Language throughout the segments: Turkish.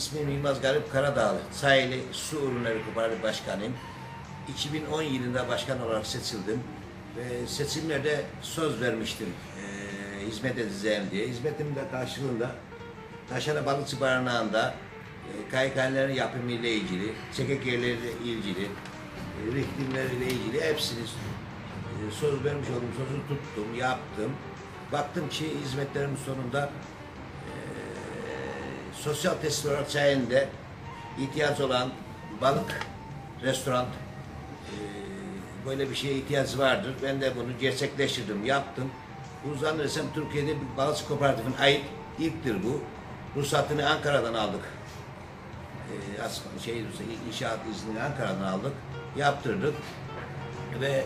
İsmim Yılmaz Garip Karadağlı. Sahili Su Ürünleri Kooperatif Başkanıyım. 2010 yılında başkan olarak seçildim. Ve seçimlerde söz vermiştim eee, hizmet edeceğim diye. Hizmetimin de karşılığında Taşana Balıkçı Barınağı'nda e, kayıkhanelerin yapımı ile ilgili, çekek yerleriyle ilgili, e, riklimleriyle ilgili hepsini e, söz vermiş olduğum sözü tuttum, yaptım. Baktım ki hizmetlerimin sonunda sosyal tesis olarak sayende ihtiyaç olan balık, restoran e, böyle bir şeye ihtiyaç vardır. Ben de bunu gerçekleştirdim, yaptım. Bu zannedersem Türkiye'de bir balıkçı kooperatifine ait ilktir bu. Ruhsatını Ankara'dan aldık. E, aslında şey, inşaat iznini Ankara'dan aldık. Yaptırdık. Ve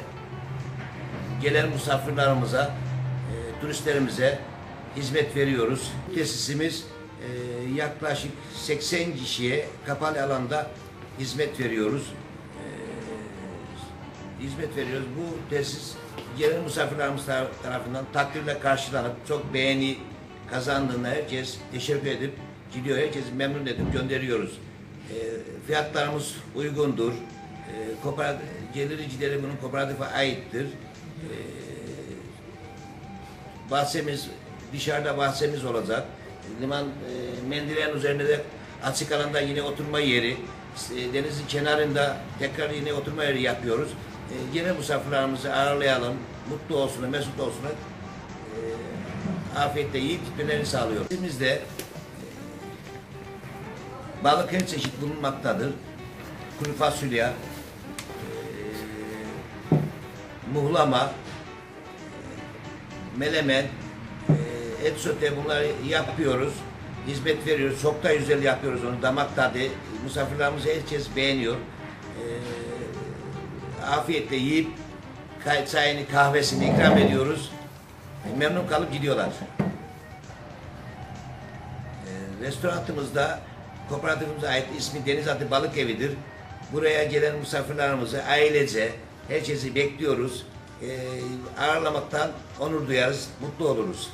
gelen misafirlerimize, e, turistlerimize hizmet veriyoruz. Tesisimiz yaklaşık 80 kişiye kapalı alanda hizmet veriyoruz. E, hizmet veriyoruz. Bu tesis gelen misafirlerimiz tar- tarafından takdirle karşılanıp çok beğeni kazandığında herkes teşekkür edip gidiyor. Herkesi memnun edip gönderiyoruz. E, fiyatlarımız uygundur. E, kooperatif, geliri gideri bunun kooperatife aittir. E, bahçemiz dışarıda bahçemiz olacak. Liman e, mendiren üzerinde de açık alanda yine oturma yeri. E, denizin kenarında tekrar yine oturma yeri yapıyoruz. E, gene misafirlerimizi ağırlayalım. Mutlu olsun, mesut olsun. E, afiyetle yiyip gitmelerini sağlıyoruz. Bizde e, balık her çeşit bulunmaktadır. Kuru fasulye, e, muhlama, melemen, e, et sote bunları yapıyoruz. Hizmet veriyoruz. Çok da güzel yapıyoruz onu. Damak tadı. Misafirlerimizi herkes beğeniyor. E, afiyetle yiyip çayını, kahvesini ikram ediyoruz. E, memnun kalıp gidiyorlar. E, restoranımızda kooperatifimize ait ismi Denizaltı Balık Evi'dir. Buraya gelen misafirlerimizi ailece herkesi bekliyoruz. E, ağırlamaktan onur duyarız, mutlu oluruz.